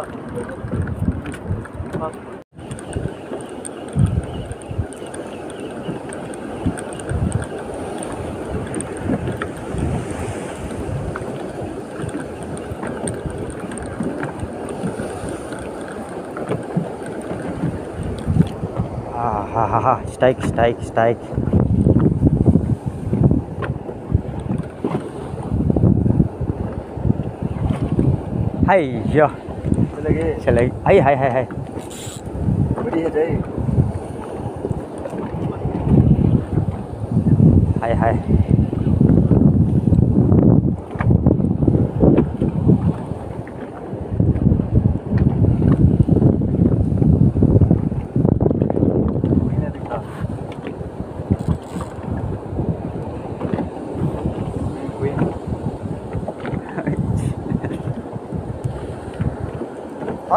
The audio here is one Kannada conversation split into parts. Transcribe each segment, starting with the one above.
ははは下行き下行き下行きはいよ चले। गई आई हाय हाय। हाय हाय हाय।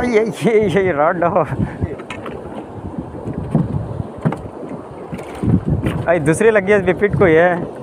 ये ये ये रॉड हो। दूसरी लगी है बिपिट को ये।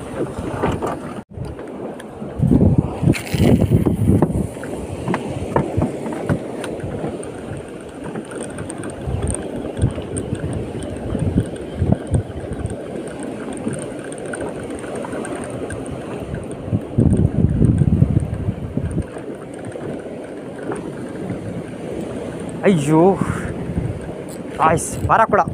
ஐயோ. ஆய்ஸ் வரக்கூடா.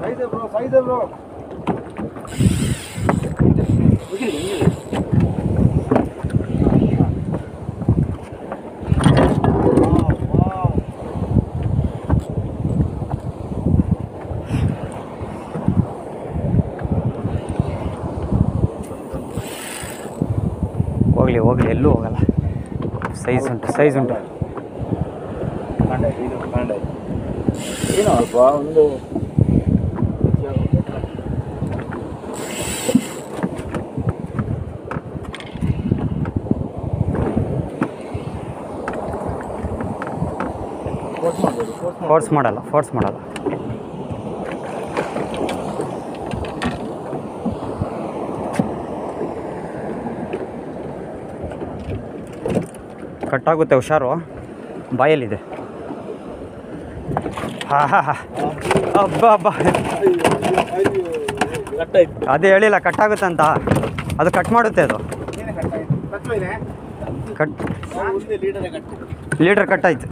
சைதே ப்ரோ சைதே ப்ரோ ಹೋಗ್ಲಿ ಹೋಗಲಿ ಎಲ್ಲೂ ಹೋಗಲ್ಲ. ಸೈಜ್ ಉಂಟು ಸೈಜ್ ಉಂಟು. ಒಂದು ಫೋರ್ಸ್ ಮಾಡಲ್ಲ ಫೋರ್ಸ್ ಮಾಡಲ್ಲ. ಕಟ್ಟಾಗುತ್ತೆ, ಹುಷಾರು. ಬಾಯಲ್ಲಿದೆ. ಹಾ ಹಾ ಹಾ. ಅಬ್ಬಾ ಕಟ್ಟಾಯ್ತು ಅದೇ ಹೇಳಿಲ್ಲ ಕಟ್ಟಾಗುತ್ತೆ ಅಂತ ಅದು ಕಟ್ ಮಾಡುತ್ತೆ ಅದು. ಕಟ್. ಲೀಟರ್ ಕಟ್ಟಾಯ್ತು.